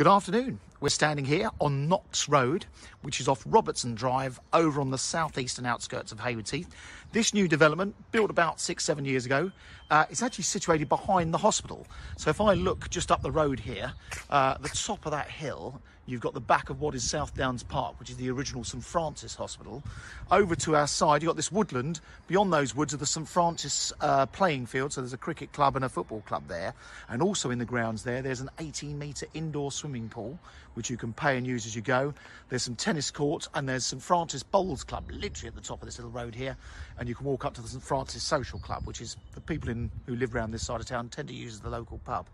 Good afternoon. We're standing here on Knox Road, which is off Robertson Drive over on the southeastern outskirts of Hayward Heath. This new development, built about six, seven years ago, uh, it's actually situated behind the hospital. So if I look just up the road here, uh, the top of that hill, you've got the back of what is South Downs Park, which is the original St Francis Hospital. Over to our side, you've got this woodland. Beyond those woods are the St Francis uh, playing field, so there's a cricket club and a football club there. And also in the grounds there, there's an 18 metre indoor swimming pool, which you can pay and use as you go. There's some tennis courts and there's St Francis Bowls Club, literally at the top of this little road here. And you can walk up to the St Francis Social Club, which is the people in, who live around this side of town tend to use as the local pub.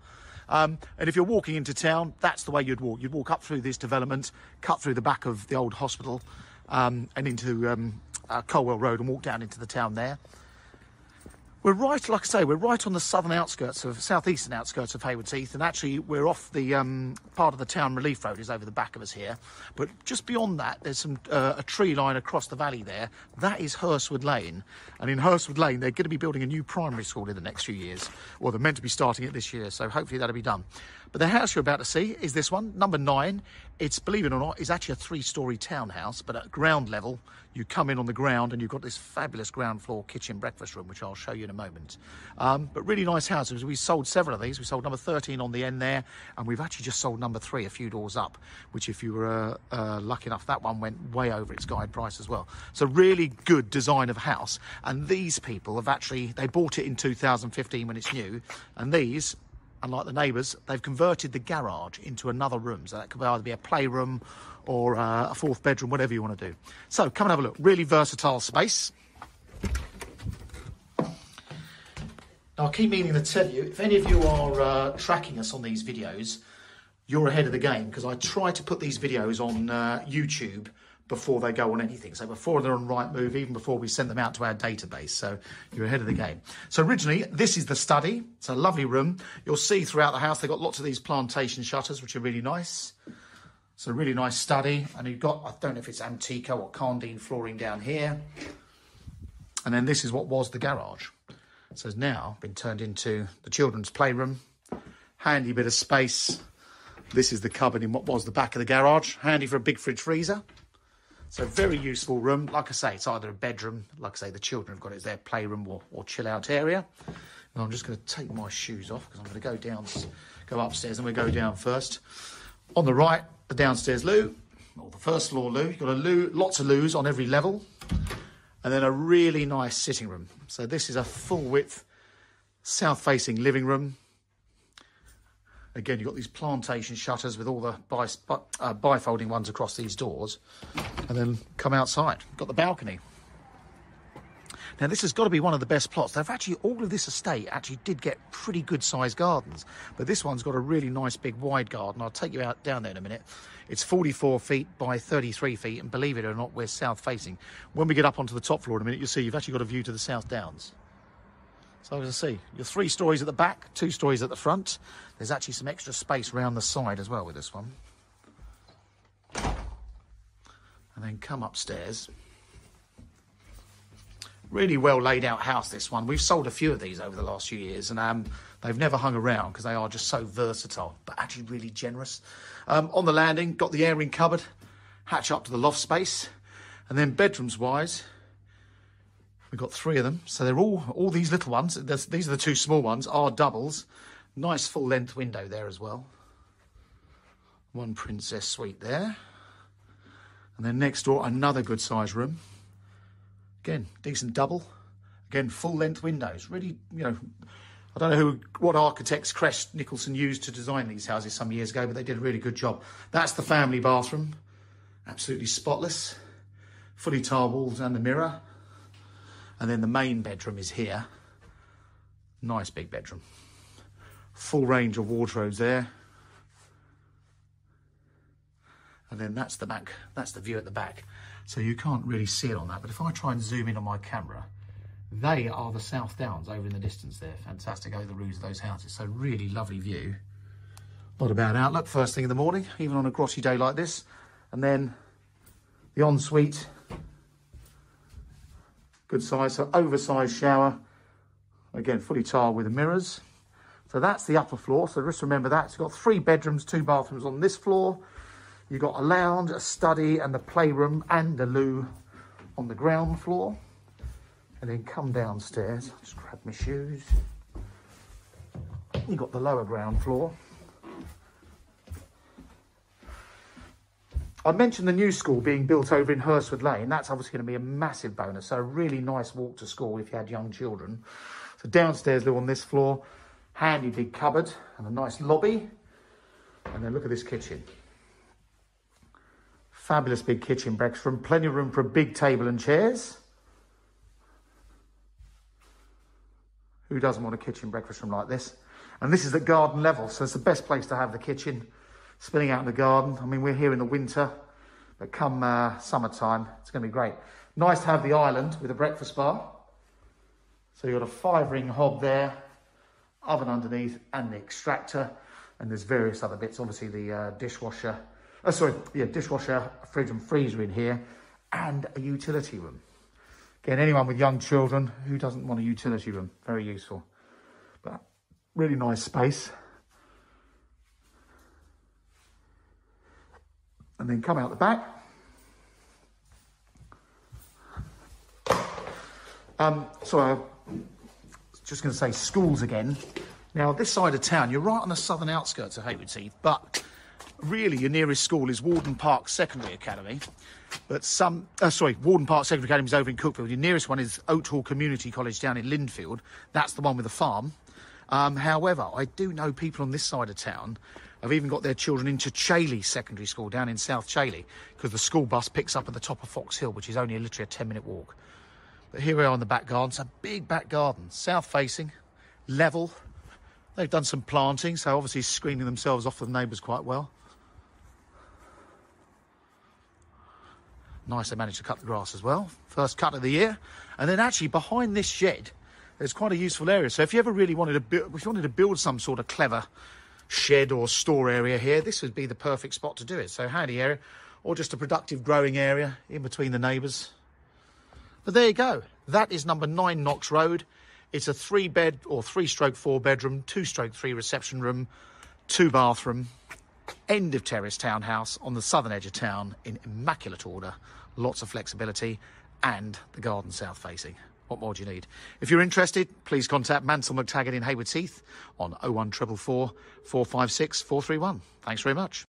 Um, and if you're walking into town, that's the way you'd walk. You'd walk up through this development, cut through the back of the old hospital, um, and into um, uh, Colwell Road and walk down into the town there. We're right, like I say, we're right on the southern outskirts of, southeastern outskirts of Haywards Heath, and actually we're off the um, part of the town relief road is over the back of us here. But just beyond that, there's some uh, a tree line across the valley there. That is Hurstwood Lane, and in Hurstwood Lane they're going to be building a new primary school in the next few years. Well, they're meant to be starting it this year, so hopefully that'll be done. But the house you're about to see is this one, number nine. It's, believe it or not, is actually a three-storey townhouse, but at ground level, you come in on the ground and you've got this fabulous ground floor kitchen breakfast room, which I'll show you in a moment. Um, but really nice houses. We sold several of these. We sold number 13 on the end there, and we've actually just sold number three a few doors up, which if you were uh, uh, lucky enough, that one went way over its guide price as well. So really good design of house. And these people have actually, they bought it in 2015 when it's new, and these unlike the neighbours, they've converted the garage into another room. So that could either be a playroom or uh, a fourth bedroom, whatever you want to do. So come and have a look. Really versatile space. Now, I keep meaning to tell you, if any of you are uh, tracking us on these videos, you're ahead of the game because I try to put these videos on uh, YouTube before they go on anything. So before they're on Rightmove, even before we send them out to our database. So you're ahead of the game. So originally, this is the study. It's a lovely room. You'll see throughout the house, they've got lots of these plantation shutters, which are really nice. It's a really nice study. And you've got, I don't know if it's Amtico or Karndean flooring down here. And then this is what was the garage. So it's now been turned into the children's playroom. Handy bit of space. This is the cupboard in what was the back of the garage. Handy for a big fridge freezer. So very useful room. Like I say, it's either a bedroom, like I say, the children have got it as their playroom or, or chill out area. And I'm just going to take my shoes off because I'm going to go down, go upstairs and we go down first. On the right, the downstairs loo, or the first floor loo. You've got a loo, lots of loos on every level. And then a really nice sitting room. So this is a full width, south facing living room. Again, you've got these plantation shutters with all the bi uh, bifolding ones across these doors. And then come outside. Got the balcony. Now, this has got to be one of the best plots. They've actually, all of this estate actually did get pretty good sized gardens. But this one's got a really nice big wide garden. I'll take you out down there in a minute. It's 44 feet by 33 feet. And believe it or not, we're south facing. When we get up onto the top floor in a minute, you'll see you've actually got a view to the South Downs. So as I see, you're three stories at the back, two stories at the front. There's actually some extra space around the side as well with this one. And then come upstairs. Really well laid out house, this one. We've sold a few of these over the last few years and um, they've never hung around because they are just so versatile, but actually really generous. Um, on the landing, got the airing cupboard, hatch up to the loft space. And then bedrooms wise, We've got three of them. So they're all, all these little ones. There's, these are the two small ones, are doubles. Nice full length window there as well. One princess suite there. And then next door, another good size room. Again, decent double. Again, full length windows. Really, you know, I don't know who, what architects Crest Nicholson used to design these houses some years ago, but they did a really good job. That's the family bathroom. Absolutely spotless. Fully tiled walls and the mirror. And then the main bedroom is here. Nice big bedroom. Full range of wardrobes there. And then that's the back, that's the view at the back. So you can't really see it on that, but if I try and zoom in on my camera, they are the South Downs over in the distance there. Fantastic over the roofs of those houses. So really lovely view. Not a bad outlook first thing in the morning, even on a grotty day like this. And then the ensuite good size, so oversized shower. Again, fully tiled with mirrors. So that's the upper floor. So just remember that. It's got three bedrooms, two bathrooms on this floor. You've got a lounge, a study, and the playroom and a loo on the ground floor. And then come downstairs. Just grab my shoes. You've got the lower ground floor. I mentioned the new school being built over in Hurstwood Lane. That's obviously going to be a massive bonus. So a really nice walk to school if you had young children. So downstairs, they're on this floor. Handy big cupboard and a nice lobby. And then look at this kitchen. Fabulous big kitchen breakfast room. Plenty of room for a big table and chairs. Who doesn't want a kitchen breakfast room like this? And this is at garden level, so it's the best place to have the kitchen spinning out in the garden. I mean, we're here in the winter, but come uh, summertime, it's going to be great. Nice to have the island with a breakfast bar. So you've got a five ring hob there, oven underneath, and the extractor. And there's various other bits, obviously the uh, dishwasher, oh, sorry, yeah, dishwasher, fridge and freezer in here, and a utility room. Again, anyone with young children, who doesn't want a utility room? Very useful. But really nice space. And then come out the back. Um, so I'm just going to say schools again. Now, this side of town, you're right on the southern outskirts of Haywards Heath, but really your nearest school is Warden Park Secondary Academy. But some, uh, sorry, Warden Park Secondary Academy is over in Cuckfield. Your nearest one is Oathall Community College down in Lindfield. That's the one with the farm. Um, however, I do know people on this side of town have even got their children into Chailey Secondary School down in South Chailey because the school bus picks up at the top of Fox Hill, which is only literally a 10 minute walk. But here we are in the back garden. It's a big back garden, south facing, level. They've done some planting, so obviously screening themselves off the neighbours quite well. Nice they managed to cut the grass as well. First cut of the year. And then actually behind this shed, there's quite a useful area. So if you ever really wanted to build, if you wanted to build some sort of clever shed or store area here, this would be the perfect spot to do it. So handy area, or just a productive growing area in between the neighbours. But there you go. That is number nine Knox Road. It's a three bed or three stroke four bedroom, two stroke three reception room, two bathroom, end of terrace townhouse on the southern edge of town in immaculate order, lots of flexibility, and the garden south facing. What more do you need? If you're interested, please contact Mansell McTaggart in Haywards Heath on 01444 456 431. Thanks very much.